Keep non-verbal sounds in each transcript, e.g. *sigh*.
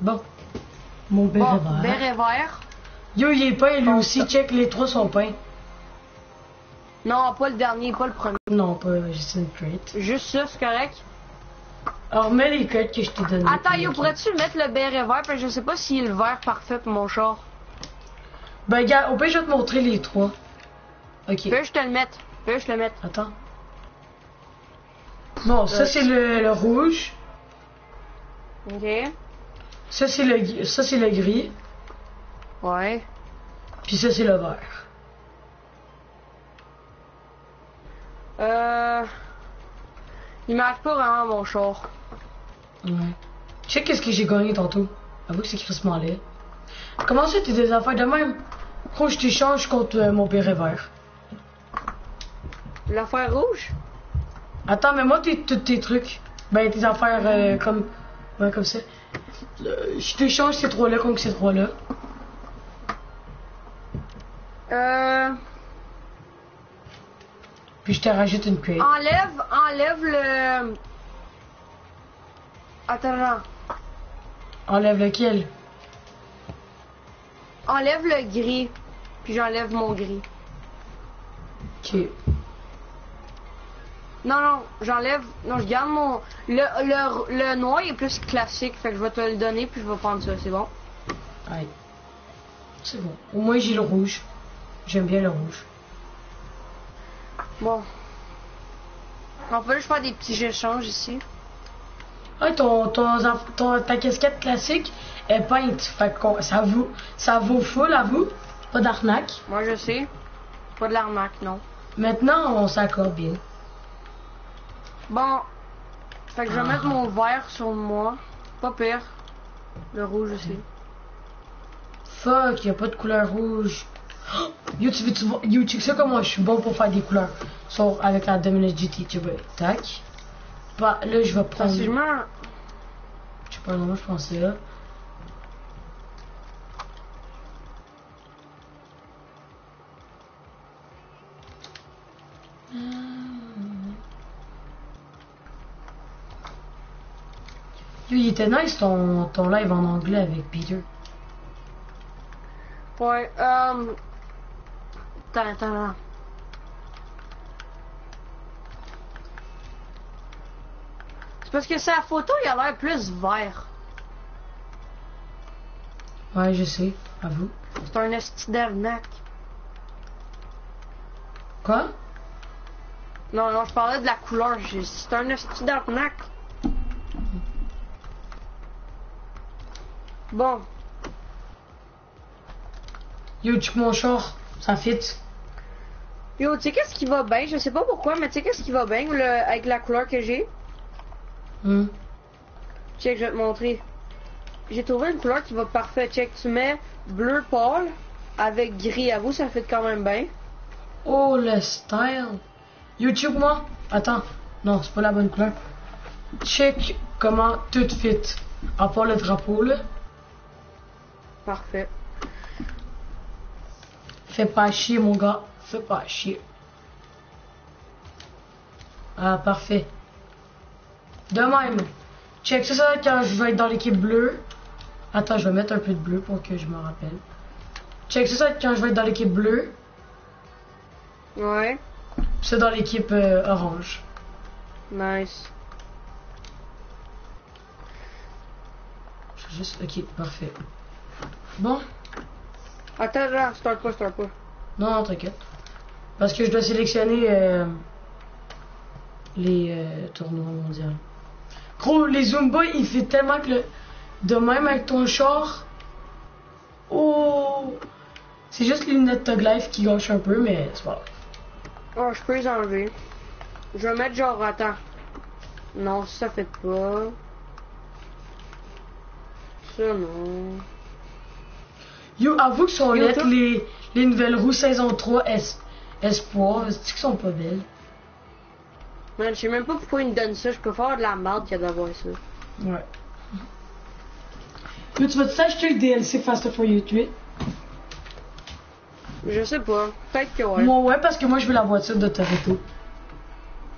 Bon. Mon béret Bon, vert. béret vert. Yo, il est peint, lui aussi. Check, les trois sont peints. Non, pas le dernier, pas le premier. Non, pas juste une crate. Juste ça, c'est correct. Alors, mets les codes que je t'ai donné. Attends, yo, pourrais-tu mettre le béret vert? Parce que je sais pas si le vert parfait pour mon char. Ben, gars, au pire, je vais te montrer les trois. Ok. Peux je te le mettre? Peux je te le mettre? Attends. Bon, ça Euh, c'est le, le rouge. Ok. Ça c'est le ça c'est le gris. Ouais. Puis ça c'est le vert. Euh. Il marche pas vraiment mon char. Ouais. Check qu'est-ce que j'ai gagné tantôt. Avoue que c'est crissement laid. Comment ça t'es des affaires de même? Pourquoi je t'échange contre euh, mon béret vert? L'affaire rouge? Attends, mais moi tes, tous tes trucs. Ben tes affaires euh, comme. Ouais, comme ça. Euh, Je t'échange ces trois-là contre ces trois-là. Euh. Puis je te rajoute une crate. Enlève, enlève le. Attends, attends. Enlève lequel? Enlève le gris. Puis j'enlève mon gris. Ok. Non, non, j'enlève. Non, je garde mon. Le, le, le noir est plus classique, fait que je vais te le donner, puis je vais prendre ça, c'est bon? Ouais. C'est bon. Au moins j'ai le rouge. J'aime bien le rouge. Bon. On peut juste faire des petits échanges ici. Ah, ton, ton, ton- ta casquette classique est peinte. Fait que ça vaut, ça vaut full à vous. Pas d'arnaque. Moi, je sais. Pas de l'arnaque, non. Maintenant, on s'accorde bien. Bon. Fait que je vais Ah. mettre mon vert sur moi. Pas pire. Le rouge aussi. Fuck, y a pas de couleur rouge. *gasps* Yo, tu veux, tu vois, yo, tu sais comment je suis bon pour faire des couleurs. Sauf avec la Dominus GT, tu vois. Tac. Bah, là, je vais prendre. Facilement. Je sais pas, non, je pensais là. Yo, il était nice ton, ton live en anglais avec Peter. Ouais, euh. Attends, attends, attends. C'est parce que sa photo, il a l'air plus vert. Ouais, je sais, à vous. C'est un esti d'arnaque. Quoi? Non, non, je parlais de la couleur. C'est un esti d'arnaque. Bon, Yo, check mon char, ça fit. yo, tu sais qu'est-ce qui va bien? Je sais pas pourquoi, mais tu sais qu'est-ce qui va bien avec la couleur que j'ai? Hmm. Check, je vais te montrer. J'ai trouvé une couleur qui va parfait. Check, tu mets bleu pâle avec gris. À vous, ça fait quand même bien. Oh, le style. YouTube, moi? Attends. Non, c'est pas la bonne couleur. Check comment tout fit. À part le drapeau, là. Parfait. Fais pas chier, mon gars. Fais pas chier. Ah, parfait. De même. Check ça, ça quand je vais être dans l'équipe bleue. Attends, je vais mettre un peu de bleu pour que je me rappelle. Check ça, ça quand je vais être dans l'équipe bleue. Ouais. C'est dans l'équipe euh, orange. Nice. Je vais juste. Ok, parfait. Bon. Attends, attends, start pas, start pas. Non, non, t'inquiète. Parce que je dois sélectionner euh, les euh, tournois mondiaux. Gros, les Zumba, il fait tellement que le... De même avec ton char... Oh... C'est juste les lunettes Tug Life qui gâchent un peu, mais c'est pas grave. Oh, je peux les enlever. Je vais mettre genre, attends. Non, ça fait pas. Ça, non. Yo, avoue que sont lettres les, les nouvelles roues saison 3 es, Espoir. C'est qu'ils sont pas belles? Man, je sais même pas pourquoi ils me donnent ça. Je peux faire de la merde qu'il y a d'avoir ça. Ouais. Yo, tu vas t'acheter le DLC Faster for You 8? Je sais pas. Peut-être que ouais. Moi, ouais, parce que moi, je veux la voiture de Toretto.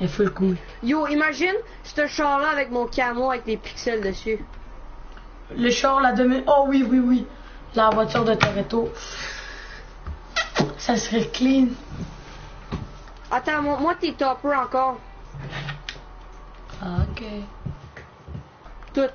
Elle est full cool. Yo, imagine ce char-là avec mon camo avec des pixels dessus. le char, la demi... Oh oui, oui, oui. La voiture de Toretto. Ça serait clean. Attends, moi, moi t'es topper encore. Ah, ok. Tout.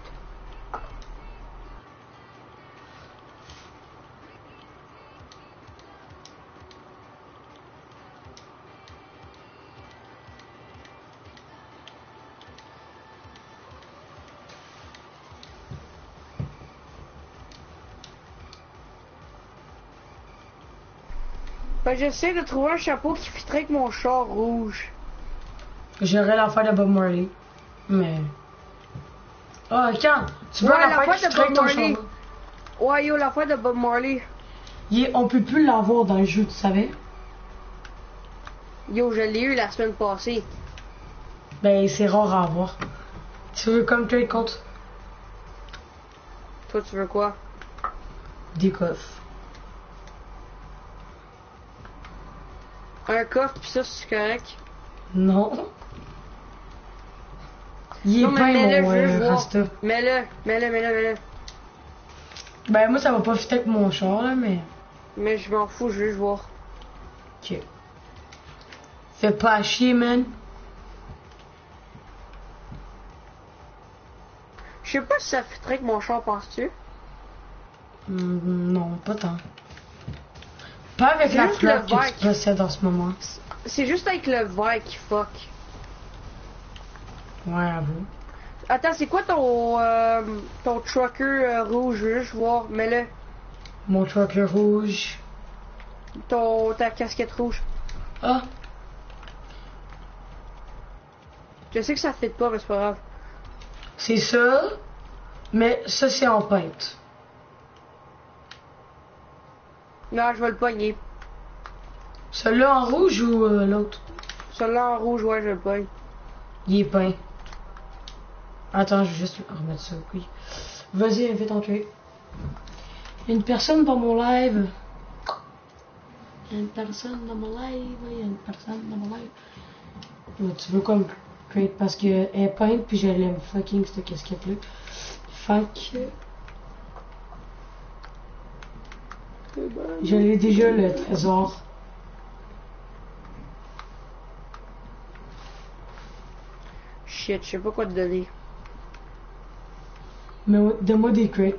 Ben, j'essaie de trouver un chapeau qui fitterait avec mon char rouge. J'aurais l'affaire de Bob Marley. Mais. Ah, quand Tu veux Ouais, l'affaire l'affaire qui traite Bob ton Marley. char? Ouais, yo, la fois de Bob Marley. Est- On peut plus l'avoir dans le jeu, tu savais? Yo, je l'ai eu la semaine passée. Ben, c'est rare à avoir. Tu veux comme trade contre? Toi, tu veux quoi? des coffres. Un coffre, pis ça, c'est correct. Non. Il est Non, mais mets-le, mon euh. Rasta. Mets-le, mets-le, mets-le, mets-le. Ben, moi, ça va pas fitter avec mon char, là, mais. Mais je m'en fous, je veux juste voir. Ok. Fais pas chier, man. Je sais pas si ça fitterait avec mon char, penses-tu? Hmm, non, pas tant. Pas avec la juste flotte le que tu possèdes en ce moment. C'est juste avec le vert qui fuck. Ouais, avoue. Attends, c'est quoi ton, euh, ton trucker euh, rouge? Je veux juste voir. Mets-le. Mon trucker rouge. Ton, ta casquette rouge. Ah, Je sais que ça fit pas, mais c'est pas grave. c'est ça. Mais ça, c'est en peinte. Non, je vais le pogner. Celui-là en rouge ou euh, l'autre? Celui-là en rouge, ouais, je le pogne. Il est peint. Attends, je vais juste remettre ça, oui. Vas-y, y a une personne dans mon live. Il y a une personne dans mon live. Une personne dans mon live. Tu veux comme create parce qu'elle est peinte puis je l'aime fucking cette casquette-là. Fait que. Je l'ai déjà le trésor. Shit, je sais pas quoi te donner. Mais donne-moi des crates.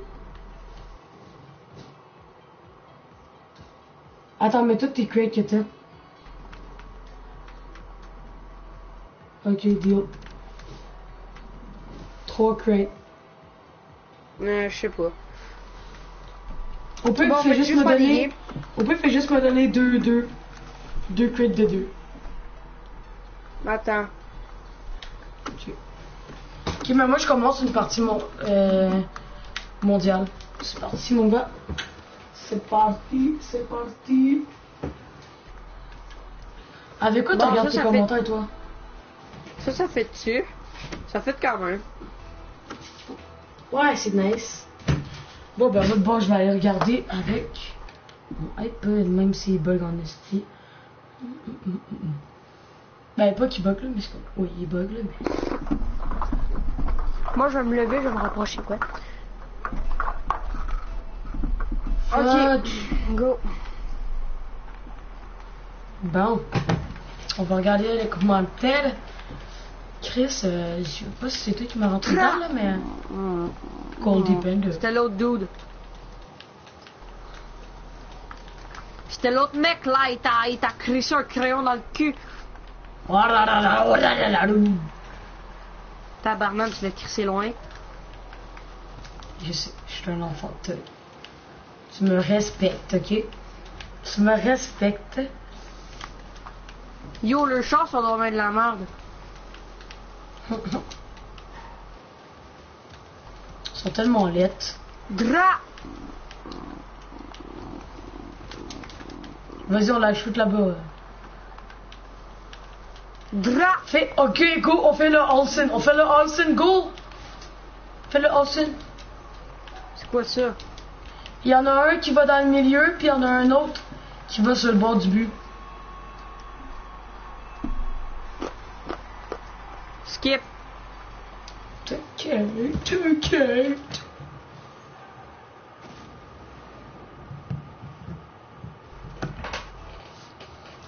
Attends, mais toutes tes crates que t'as. Ok, deal. Trois crates. Euh, je sais pas. Au pire, Bon, juste me donner. Au pire, fais juste me donner deux, deux. Deux crates de deux. Attends. Ok. Ok, mais moi je commence une partie mon, euh, mondiale. C'est parti, mon gars. C'est parti, c'est parti. Avec quoi Bon, regardes ça, tes ça fait- commentaires, toi? Ça, ça fait dessus. Ça fait quand même. Ouais, c'est nice. Bon, ben, bon, je vais aller regarder avec mon iPad, même s'il bug en esti. Ben, pas qu'il bug là, mais c'est. Oui, il bug là, mais. Moi, je vais me lever, je vais me rapprocher, quoi. Fuck. Go. Bon. On va regarder les commentaires. Chris, euh, je sais pas si c'est toi qui m'as rentré là, mais. C'était l'autre dude. C'était l'autre mec, là, il t'a, il t'a crissé un crayon dans le cul. Oh là là là, oh là là là tu l'as crissé loin. Je sais, je suis un enfant de. Tu me respectes, ok? Tu me respectes. Yo, le chat, ça doit mettre de la merde. *laughs* Ils sont tellement lettres. Dra! Vas-y, on la shoot là-bas. Dra! Fais, ok, go, on fait le Olsen. On fait le Olsen, go! Fais le Olsen. C'est quoi ça? Il y en a un qui va dans le milieu, puis il y en a un autre qui va sur le bord du but. Skip. Kate, Kate.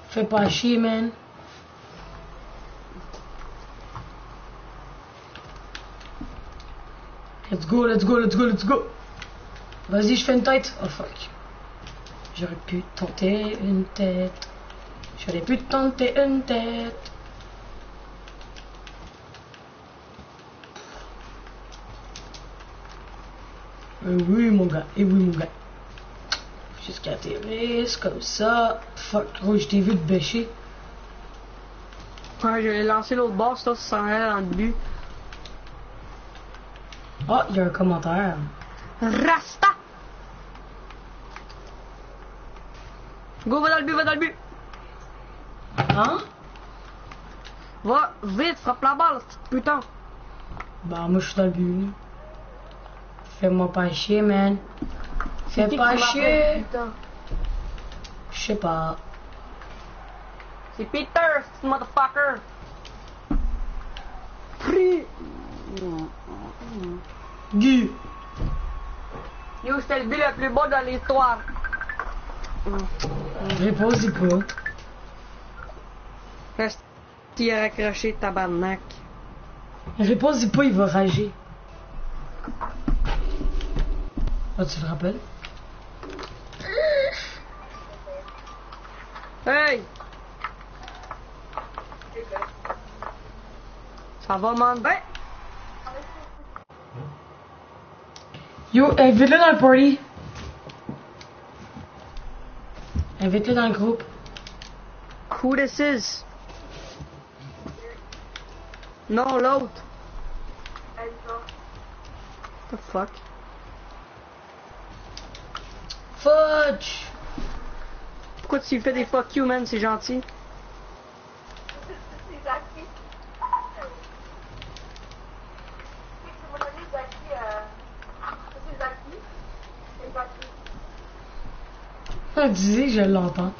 Fais pas chier, man. Let's go, let's go, let's go, let's go. Vas-y, je fais une tête. Oh fuck. J'aurais pu tenter une tête. J'aurais pu tenter une tête. Eh oui, mon gars. Eh oui, mon gars. Jusqu'à risques, comme ça. Fuck, gros, je t'ai vu te bêcher. Ouais, je l'ai lancé l'autre bord, ça, ça s'en allait dans le but. Oh, il y a un commentaire. Rasta! Go, va dans le but, va dans le but! Hein? Va, vite, frappe la balle, putain! Bah, moi, je suis dans le but. Fais-moi pas chier, man. Fais qui pas qui chier. Je sais pas. C'est Peter, ce motherfucker! Pris! Guy. Yo, c'était le but le plus beau dans l'histoire. Réponse pas. Reste, il a raccroché tabarnak? Réponse pas, il va rager. Tu te rappelles? Hey! Ça va, man? Ben, Yo, invite-le dans le party. Invite-le dans le groupe. who this is? Non, l'autre. The fuck? Fudge! Pourquoi tu lui fais des fuck you, man? C'est gentil. C'est. Euh... On disait, je l'entends.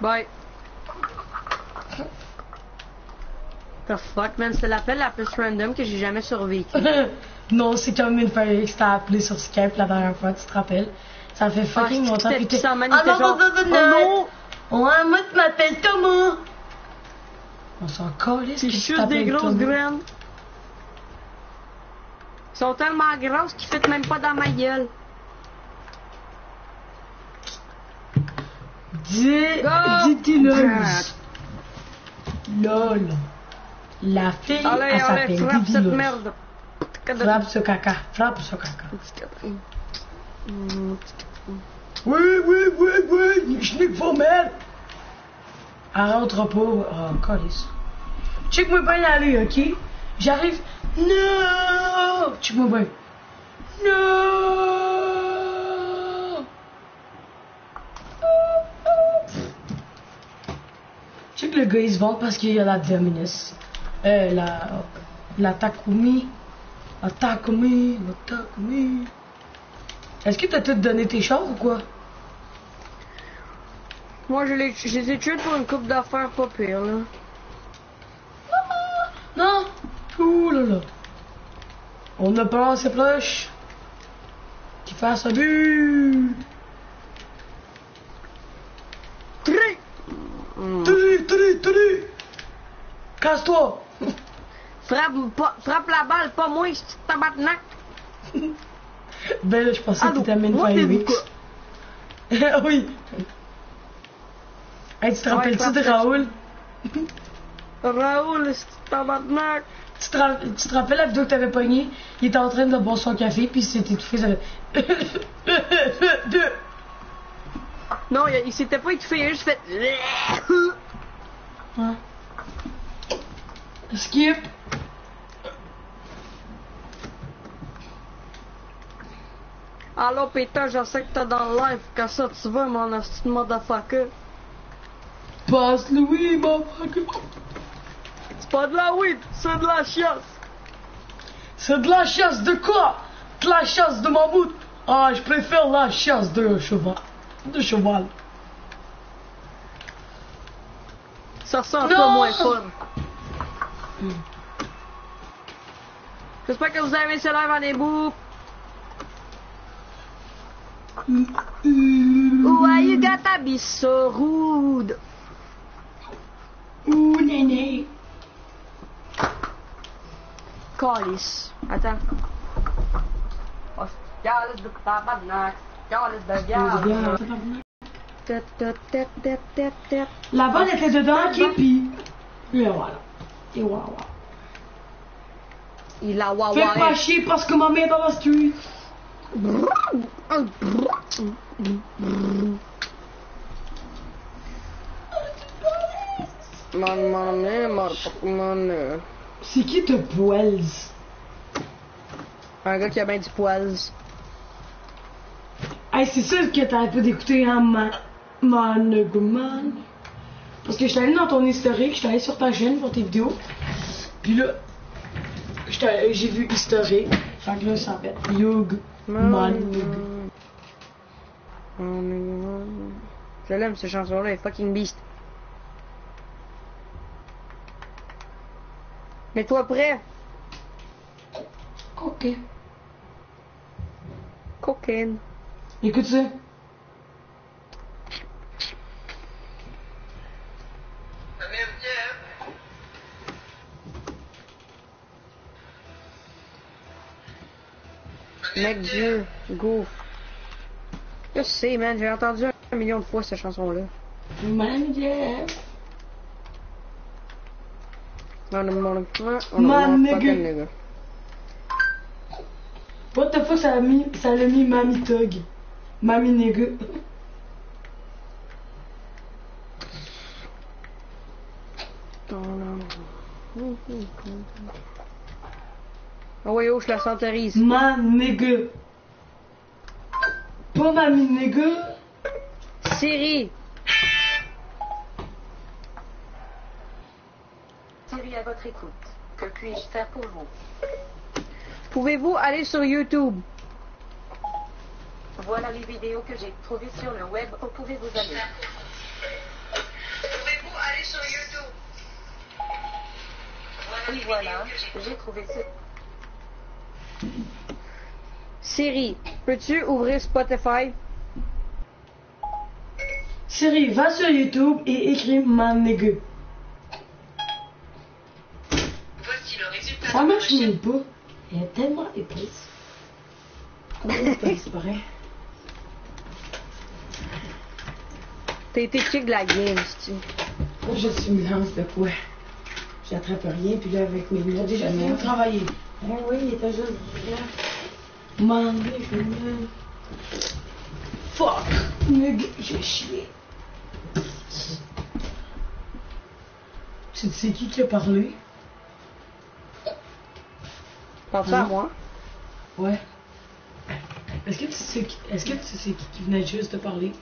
Bye. The fuck, man? C'est l'appel la plus random que j'ai jamais survécu. *laughs* non, c'est comme une feuille que t'as appelé sur Skype la dernière fois, tu te rappelles? Ça fait fucking Ah, longtemps c'était que t'es... Ah non, non, non, non! Ouais, moi, tu m'appelles Thomas! On s'en calisse C'est juste des grosses graines. Ils sont tellement grosses qu'ils fitent même pas dans ma gueule. Dis. LOL. La fille, elle s'appelle cette merde. Frappe ce caca, frappe ce caca. Mm. Oui, oui, oui, oui, je nique vos mères. Rentre pas. Oh, calice. Check-moi bien la rue, ok? J'arrive. Non! Check-moi bien. Non! Check le gars, il se vante parce qu'il y a la Terminus. Euh, la. La Takumi. La Takumi. La Takumi. Est-ce que t'as tout donné tes chars ou quoi? Moi, je les, je les ai tués pour une coupe d'affaires pas pire, là. Non! Ouh là là. On n'a pas assez proche. Qui fasse un but! Tri! Mm. Tenez, tenez, tenez! Casse-toi! Frappe, pas- frappe la balle, pas moi, c'est tabarnak. *laughs* Ben là, je pensais que Allô, t'étais Min moi, t'es Fireworks. *laughs* oui! Hey, tu te Ouais, rappelles-tu de. Raoul? Raoul, c'est tabarnak. Tu te, tu te rappelles la vidéo que t'avais pogné? Il était en train de boire son café, puis il s'est étouffé. Ça fait... *laughs* Non, il, il s'était pas étouffé, il a juste fait. Ouais. Skip! Allô, Peter, je sais que t'es dans le live. Quand ça tu veux, mon de motherfucker? Passe Louis, motherfucker! C'est pas de la weed, c'est de la chiasse. C'est de la chasse de quoi? De la chasse de mammouth Ah, je préfère la chasse de cheval. De cheval. Ça sent un peu moins fun. J'espère que vous avez aimé ce live. Euh, Why you gotta be so rude? Ouh, néné? Calice. Attends. De tabarnak. Calice de. La balle était dedans, puis... Et voilà. Et voilà. Il a wawa. pas chier parce que ma est dans la street. C'est qui te poils? Un gars qui a bien du poils. Hey, c'est sûr que t'arrêtes pas d'écouter un man... Man, man. Parce que j'étais allé dans ton historique, j'étais allé sur ta chaîne pour tes vidéos. Puis là, j'ai vu historique. Fait que là, ça fait Yug, man, Je l'aime, cette chanson-là, fucking beast. Mets-toi prêt. Ok. Cocaine. Écoute ça. Mec Dieu, go. Je sais, man, j'ai entendu un million de fois cette chanson-là. Man, yeah. Man, man, Man, nigga. What the fuck, ça a mis, ça l'a mis Mami Tug. Mami nigga. Oh ouais, oh, je la. Pas Mami nigga. Siri, Siri à votre écoute. Que puis-je faire pour vous? Pouvez-vous aller sur YouTube? Voilà les vidéos que j'ai trouvées sur le web. Où pouvez-vous aller Pouvez-vous aller sur YouTube? Oui, voilà. J'ai trouvé ce. Siri, peux-tu ouvrir Spotify? Siri, va sur YouTube et écris Man nigga. Voici le résultat Ça marche ma même pas. Elle est tellement épaisse. Comment ça disparaît? T'as été chic de la game, tu Moi, je suis une lance de quoi? J'attrape rien, puis là, avec mes lunettes, déjà fini de oui, il était juste là. Man, nigga, man. Fuck, nigga, j'ai chié. Tu sais qui qui a parlé? Penses à Hein? moi? Ouais. Est-ce que tu sais qui, est-ce que tu sais qui qui venait juste de parler?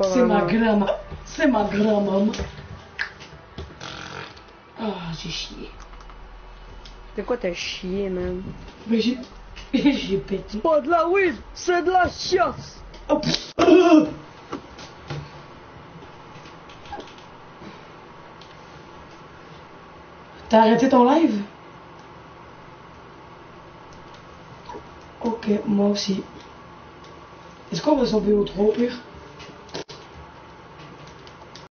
C'est ma grand-maman. C'est ma grand-maman. Ah, j'ai chié. De quoi t'as chié, man? Mais j'ai. *laughs* J'ai pété. Pas de la weed, c'est de la chiasse! Oh. T'as arrêté ton live? Ok, moi aussi. Est-ce qu'on va sauver au trop pire?